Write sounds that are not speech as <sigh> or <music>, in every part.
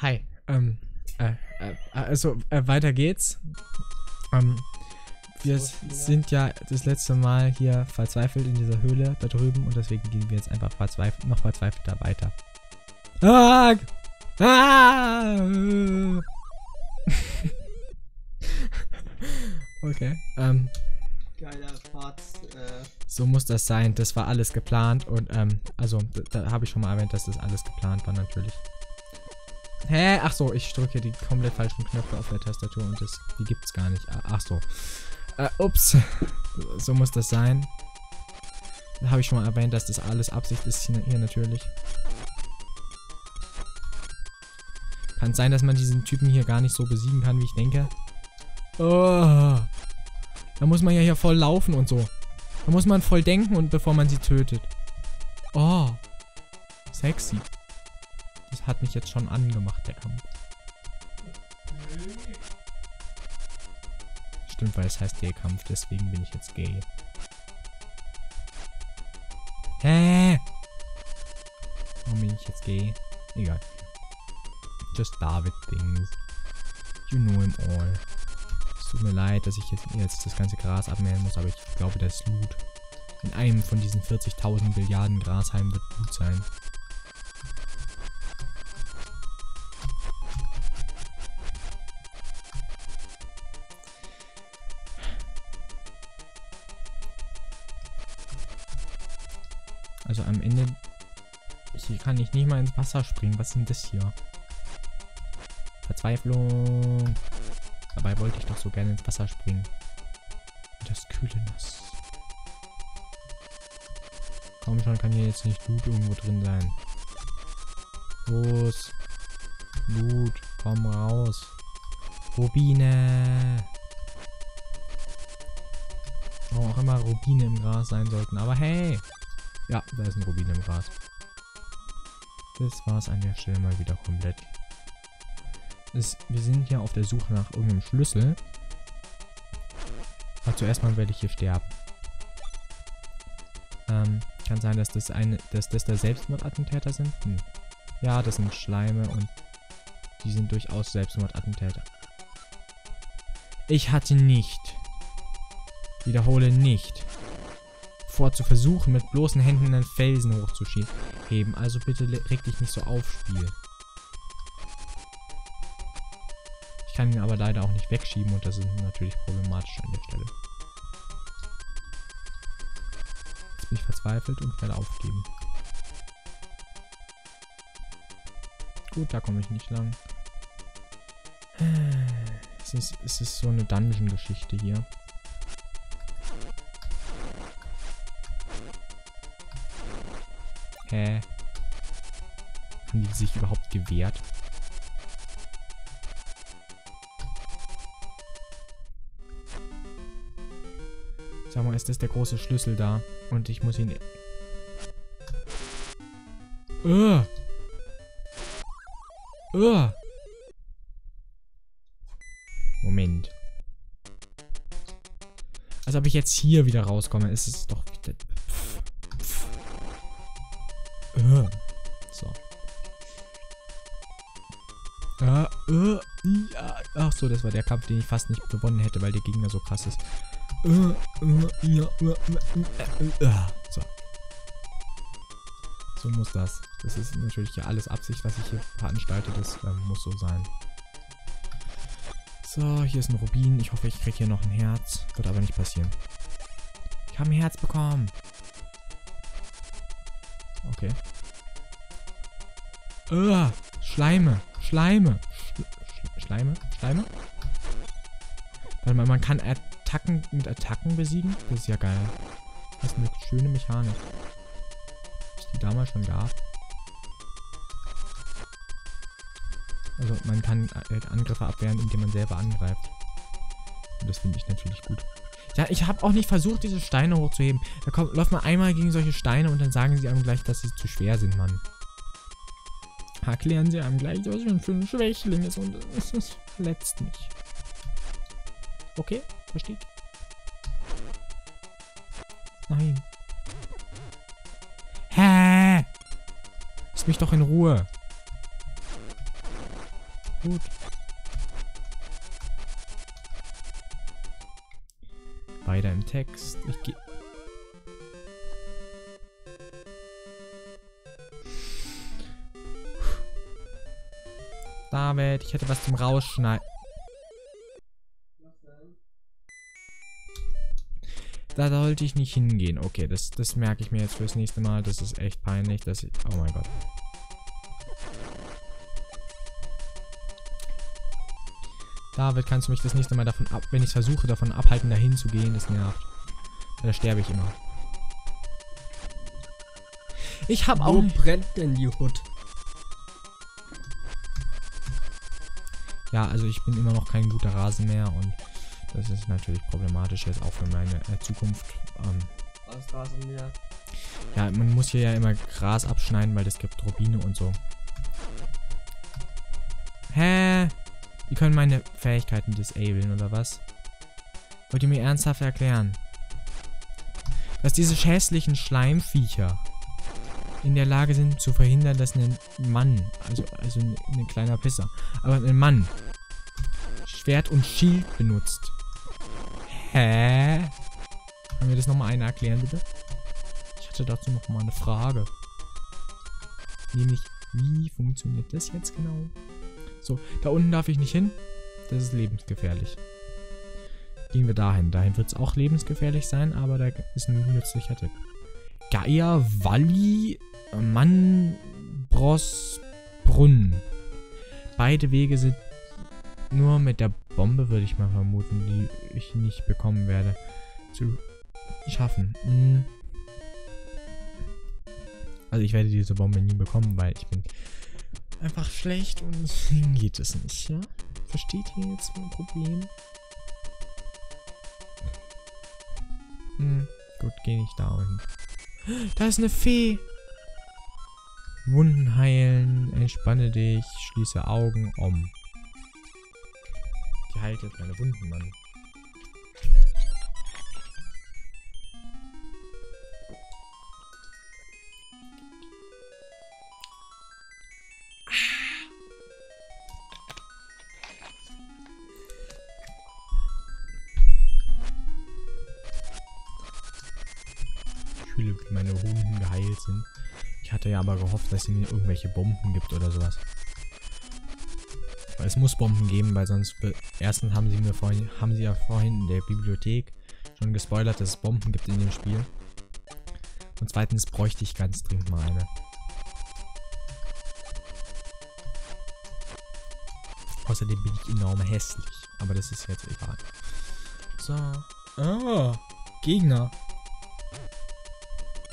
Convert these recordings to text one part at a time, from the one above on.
hi. Ähm, äh, äh, also, äh, weiter geht's. Ähm, wir sind ja das letzte Mal hier verzweifelt in dieser Höhle da drüben und deswegen gehen wir jetzt einfach verzweifelt, noch verzweifelter weiter. Ah! Ah! <laughs> okay. Ähm, Geiler Fahrt. Äh, so muss das sein. Das war alles geplant und ähm, also da, da habe ich schon mal erwähnt, dass das alles geplant war natürlich. Hä? Ach so, ich drücke die komplett falschen Knöpfe auf der Tastatur und das, die gibt's gar nicht. Ah, Ach so. Äh, ups. So muss das sein. Da habe ich schon mal erwähnt, dass das alles Absicht ist hier, hier natürlich. Kann sein, dass man diesen Typen hier gar nicht so besiegen kann, wie ich denke. Oh. Da muss man ja hier voll laufen und so. Da muss man voll denken und bevor man sie tötet. Oh. Sexy. Hat mich jetzt schon angemacht, der Kampf. Stimmt, weil es heißt Gay-Kampf, deswegen bin ich jetzt gay. Hä? Warum bin ich jetzt gay? Egal. Just David things. You know him all. Es tut mir leid, dass ich jetzt, jetzt das ganze Gras abmähen muss, aber ich glaube, das Loot in einem von diesen 40.000 Billiarden Grasheimen wird gut sein. Kann ich nicht mal ins Wasser springen. Was ist denn das hier? Verzweiflung. Dabei wollte ich doch so gerne ins Wasser springen. Das kühle Nass. Komm schon, kann hier jetzt nicht Loot irgendwo drin sein. Los. Loot, komm raus. Rubine. Warum auch immer Rubine im Gras sein sollten. Aber hey. Ja, da ist ein Rubin im Gras. Das war's an der Stelle mal wieder komplett. Das, wir sind hier auf der Suche nach irgendeinem Schlüssel. Aber zuerst mal werde ich hier sterben. Ähm, kann sein, dass das eine, dass das da Selbstmordattentäter sind? Hm. Ja, das sind Schleime und die sind durchaus Selbstmordattentäter. Ich hatte nicht, wiederhole nicht, vor zu versuchen, mit bloßen Händen einen Felsen hochzuheben. Also bitte reg dich nicht so auf, Spiel. Ich kann ihn aber leider auch nicht wegschieben und das ist natürlich problematisch an der Stelle. Jetzt bin ich verzweifelt und werde aufgeben. Gut, da komme ich nicht lang. Es ist, es ist so eine Dungeon-Geschichte hier. Hä? Haben die sich überhaupt gewehrt? Sag mal, ist das der große Schlüssel da? Und ich muss ihn... Uh. Uh. Moment. Als ob ich jetzt hier wieder rauskomme, ist es doch. Uh. So. Uh, uh, ja. Ach so, das war der Kampf, den ich fast nicht gewonnen hätte, weil der Gegner so krass ist. So. So muss das. Das ist natürlich ja alles Absicht, was ich hier veranstalte. Das ähm, muss so sein. So, hier ist ein Rubin. Ich hoffe, ich kriege hier noch ein Herz. Wird aber nicht passieren. Ich habe ein Herz bekommen. Okay. Uh, Schleime. Schleime. Sch Sch Schleime? Schleime? Warte mal, man kann Attacken mit Attacken besiegen? Das ist ja geil. Das ist eine schöne Mechanik. Es die damals schon gab. Also man kann äh, Angriffe abwehren, indem man selber angreift. Und das finde ich natürlich gut. Ja, ich habe auch nicht versucht, diese Steine hochzuheben. Da kommt, läuft man einmal gegen solche Steine und dann sagen sie einem gleich, dass sie zu schwer sind, Mann. Erklären sie einem gleich, was für ein Schwächling ist und <laughs> es verletzt mich. Okay, versteht. Nein. Hä? Lass mich doch in Ruhe. Gut. Weiter im Text. Ich gehe. David, ich hätte was zum Rausschneiden. Da sollte ich nicht hingehen. Okay, das, das merke ich mir jetzt fürs nächste Mal. Das ist echt peinlich, dass ich... Oh mein Gott. David, kannst du mich das nächste Mal davon ab... Wenn ich versuche, davon abhalten, dahin zu gehen, das nervt. Da sterbe ich immer. Ich habe auch... Wo brennt denn die Hut? Ja, also ich bin immer noch kein guter Rasenmäher und das ist natürlich problematisch jetzt auch für meine äh, Zukunft. Ähm, Was Rasenmäher? ja, man muss hier ja immer Gras abschneiden, weil das gibt Rubine und so. Hä? Die können meine Fähigkeiten disablen, oder was? Wollt ihr mir ernsthaft erklären? Dass diese schäßlichen Schleimviecher in der Lage sind zu verhindern, dass ein Mann, also, also ein, ein kleiner Pisser, aber ein Mann Schwert und Schild benutzt. Hä? Kann mir das nochmal einer erklären, bitte? Ich hatte dazu noch mal eine Frage. Nämlich, wie funktioniert das jetzt genau? So, da unten darf ich nicht hin. Das ist lebensgefährlich. Gehen wir dahin. Dahin wird es auch lebensgefährlich sein, aber da ist ein nützlicher Tipp. Gaia Walli Mannbrosbrunn. Beide Wege sind nur mit der Bombe, würde ich mal vermuten, die ich nicht bekommen werde, zu schaffen. Hm. Also ich werde diese Bombe nie bekommen, weil ich bin einfach schlecht und deswegen geht es nicht, ja? Versteht ihr jetzt mein Problem? Hm, gut, geh nicht da unten. Da ist eine Fee! Wunden heilen, entspanne dich, schließe Augen, um. Die heilt jetzt meine Wunden, Mann. Ich fühle, wie meine Wunden geheilt sind. Ich hatte ja aber gehofft, dass sie mir irgendwelche Bomben gibt oder sowas. Weil es muss Bomben geben, weil sonst... Erstens haben sie mir vorhin... Haben sie ja vorhin in der Bibliothek schon gespoilert, dass es Bomben gibt in dem Spiel. Und zweitens bräuchte ich ganz dringend mal eine. Außerdem bin ich enorm hässlich. Aber das ist jetzt egal. So. Ah, Gegner.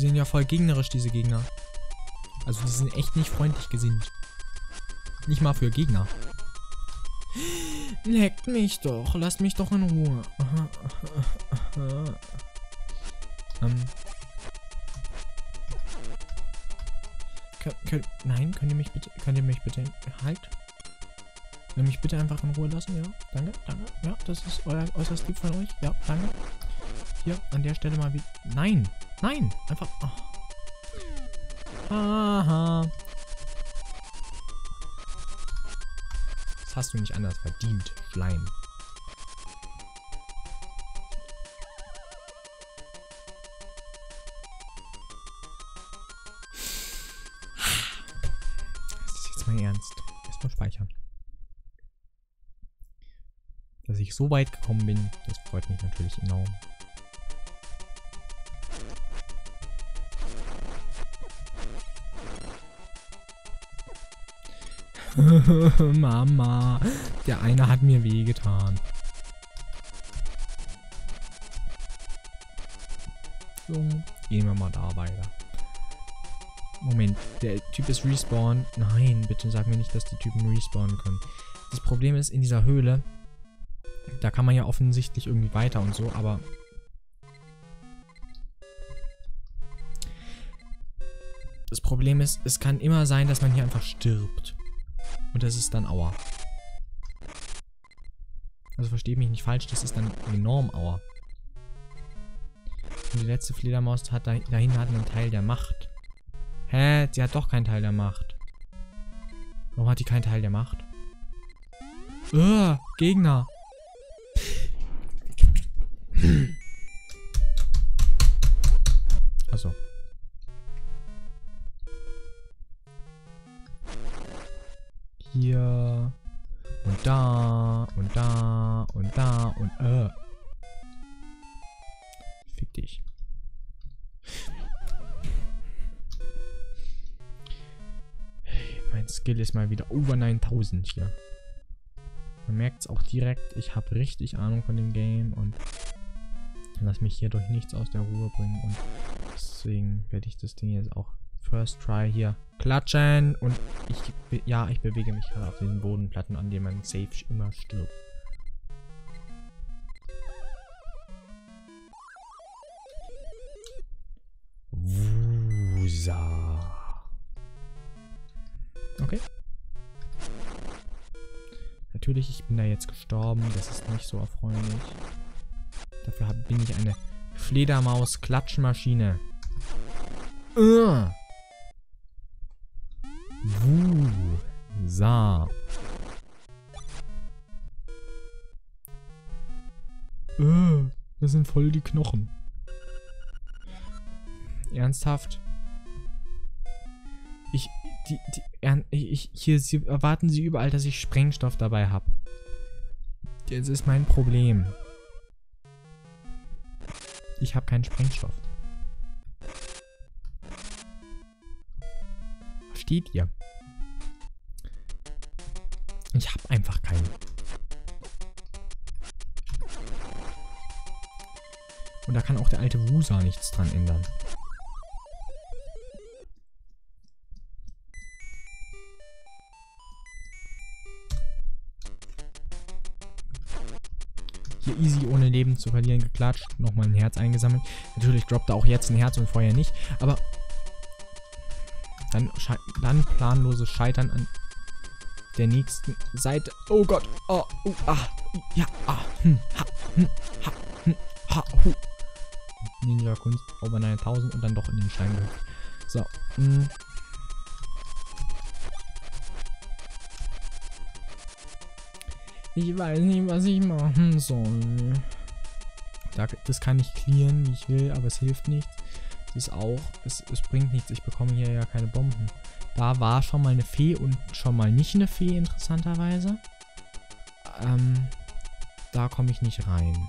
Die sind ja voll gegnerisch, diese Gegner. Also die sind echt nicht freundlich gesinnt. Nicht mal für Gegner. Leckt mich doch. Lasst mich doch in Ruhe. Aha, aha, aha. Ähm. Könnt, nein, könnt ihr mich bitte, könnt ihr mich bitte, halt. Könnt mich bitte einfach in Ruhe lassen, ja? Danke, danke. Ja, das ist euer äußerst lieb von euch. Ja, danke. Hier, an der Stelle mal wie. Nein! Nein! Einfach. Oh. Aha. Das hast du nicht anders verdient, Schleim. Das ist jetzt mein Ernst. Erstmal speichern. Dass ich so weit gekommen bin, das freut mich natürlich enorm. <laughs> Mama, der eine hat mir wehgetan. So, gehen wir mal da weiter. Moment, der Typ ist respawn. Nein, bitte sag mir nicht, dass die Typen respawnen können. Das Problem ist, in dieser Höhle, da kann man ja offensichtlich irgendwie weiter und so, aber... Das Problem ist, es kann immer sein, dass man hier einfach stirbt. Und das ist dann Aua. Also versteht mich nicht falsch, das ist dann enorm Aua. Und die letzte Fledermaus hat da, dahin hat einen Teil der Macht. Hä? Sie hat doch keinen Teil der Macht. Warum hat die keinen Teil der Macht? Uh, Gegner. <laughs> Also. Hier. Und da. Und da. Und da. Und äh. Fick dich. Mein Skill ist mal wieder over 9000 hier. Man merkt es auch direkt, ich habe richtig Ahnung von dem Game und lass mich hier durch nichts aus der Ruhe bringen und deswegen werde ich das Ding jetzt auch First Try hier klatschen und ich, ja, ich bewege mich gerade auf den Bodenplatten, an denen man safe immer stirbt. Wusa. Okay. Natürlich, ich bin da jetzt gestorben. Das ist nicht so erfreulich. Dafür bin ich eine Fledermaus-Klatschmaschine. Uh. Wusa. Uh, das sind voll die Knochen. Ernsthaft? Ich, die, die, ich, hier sie, erwarten sie überall, dass ich Sprengstoff dabei habe. Das ist mein Problem. Ich habe keinen Sprengstoff. Versteht ihr? Ich habe einfach keinen. Und da kann auch der alte Wusa nichts dran ändern. Hier easy, ohne Leben zu verlieren, geklatscht. Nochmal ein Herz eingesammelt. Natürlich droppt er auch jetzt ein Herz und vorher nicht. Aber dann, dann planloses Scheitern an der nächsten Seite. Oh Gott. Oh, oh, ah, ja, ah, hm, ha, hm, ha, hm, ha, hu. Ninja Kunst, over 9000 und dann doch in den Stein gehüpft. So, hm. Ich weiß nicht, was ich machen soll. Das kann ich clearen, wie ich will, aber es hilft nichts. Ist auch, es, es bringt nichts. Ich bekomme hier ja keine Bomben. Da war schon mal eine Fee und schon mal nicht eine Fee, interessanterweise. Ähm, da komme ich nicht rein.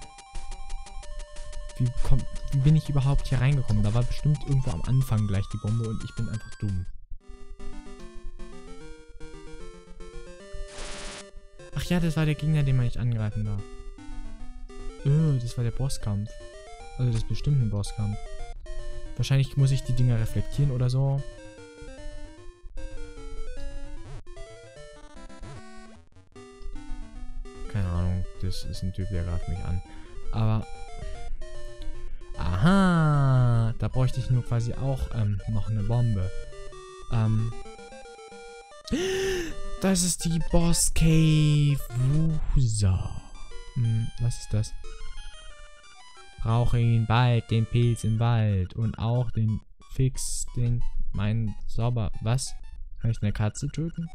Wie, komm, wie bin ich überhaupt hier reingekommen? Da war bestimmt irgendwo am Anfang gleich die Bombe und ich bin einfach dumm. Ach ja, das war der Gegner, den man nicht angreifen darf. Oh, das war der Bosskampf. Also das ist bestimmt ein Bosskampf. Wahrscheinlich muss ich die Dinger reflektieren oder so. Keine Ahnung, das ist ein Typ, der greift mich an. Aber... Aha! Da bräuchte ich nur quasi auch ähm, noch eine Bombe. Ähm... Das ist die Boss Cave. Wusa. Hm, was ist das? Brauche ihn bald, den Pilz im Wald. Und auch den Fix, den mein Sauber. Was? Kann ich eine Katze töten?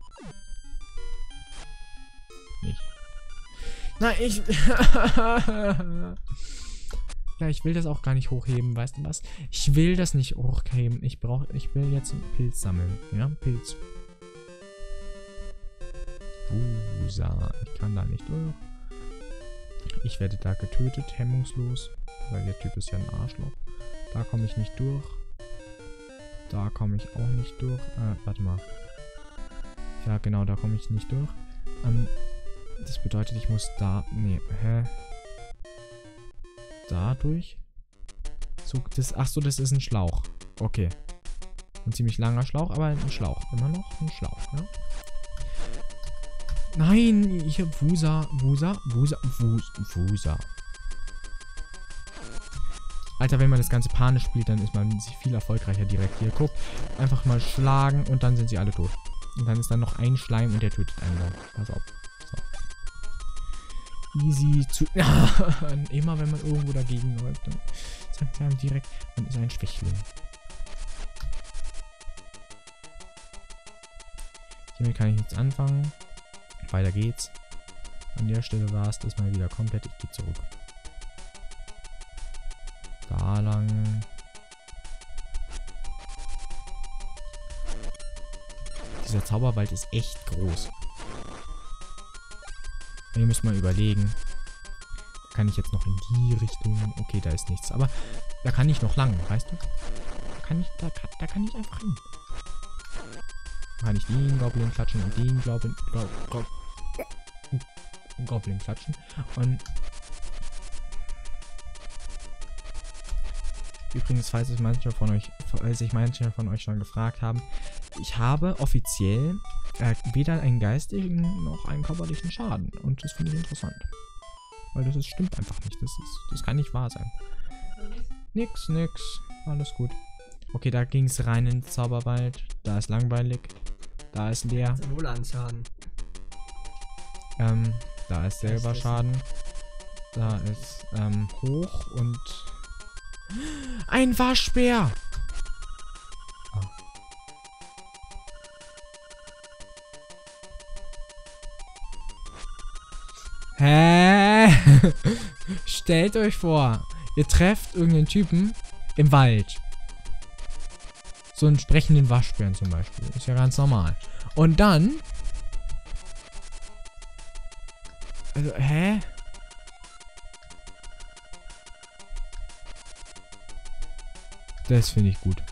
Nicht. Nein, ich. <laughs> ja, ich will das auch gar nicht hochheben, weißt du was? Ich will das nicht hochheben. Ich brauche. Ich will jetzt einen Pilz sammeln. Ja, Pilz. Busa. Ich kann da nicht durch. Ich werde da getötet, hemmungslos. Weil der Typ ist ja ein Arschloch. Da komme ich nicht durch. Da komme ich auch nicht durch. Äh, warte mal. Ja, genau, da komme ich nicht durch. Ähm, das bedeutet, ich muss da... Nee, hä? Da durch? So, das, ach das ist ein Schlauch. Okay. Ein ziemlich langer Schlauch, aber ein Schlauch. Immer noch ein Schlauch, ja? Nein, ich hab Wusa, Wusa, Wusa, Wusa. Alter, wenn man das Ganze panisch spielt, dann ist man viel erfolgreicher direkt hier. Guck, einfach mal schlagen und dann sind sie alle tot. Und dann ist dann noch ein Schleim und der tötet einen dann. Pass auf. So. Easy zu... <laughs> Immer wenn man irgendwo dagegen läuft, dann sagt man direkt, man ist ein Schwächling. Hiermit kann ich nichts anfangen. Weiter geht's. An der Stelle war es das mal wieder komplett. Ich gehe zurück. Da lang. Dieser Zauberwald ist echt groß. Ihr müsst mal überlegen. Kann ich jetzt noch in die Richtung? Okay, da ist nichts. Aber da kann ich noch lang, weißt du? Da kann ich, da, da kann ich einfach hin. Da kann ich den Goblin klatschen und den Goblin, Go, Go, Goblin klatschen. Und übrigens, falls es manche von euch, falls sich manche von euch schon gefragt haben, ich habe offiziell äh, weder einen geistigen noch einen körperlichen Schaden. Und das finde ich interessant. Weil das ist, stimmt einfach nicht. Das, ist, das kann nicht wahr sein. Nix, nix. Alles gut. Okay, da ging es rein in den Zauberwald. Da ist langweilig. Da ist leer. Wohl anschauen. Ähm, da ist selber Schaden. Da ist ähm, hoch und ein Waschbär. Hä? <laughs> Stellt euch vor, ihr trefft irgendeinen Typen im Wald. So einen sprechenden Waschbären zum Beispiel. Ist ja ganz normal. Und dann Also, hä? Das finde ich gut.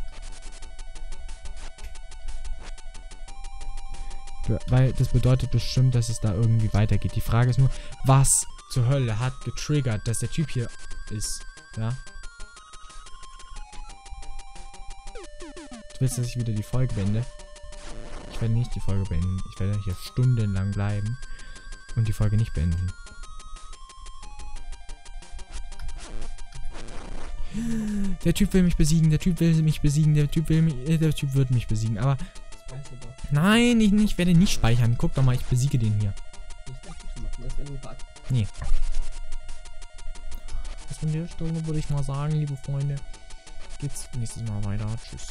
Weil das bedeutet bestimmt, dass es da irgendwie weitergeht. Die Frage ist nur, was zur Hölle hat getriggert, dass der Typ hier ist? Ja? Du willst, dass ich wieder die Folge beende? Ich werde nicht die Folge beenden. Ich werde hier stundenlang bleiben und die Folge nicht beenden. Der Typ will mich besiegen, der Typ will mich besiegen, der Typ will mich, äh, der Typ wird mich besiegen, aber nein, ich, ich werde nicht speichern. Guck doch mal, ich besiege den hier. Nicht das an der Stelle würde ich mal sagen, liebe Freunde, geht's nächstes Mal weiter. Tschüss.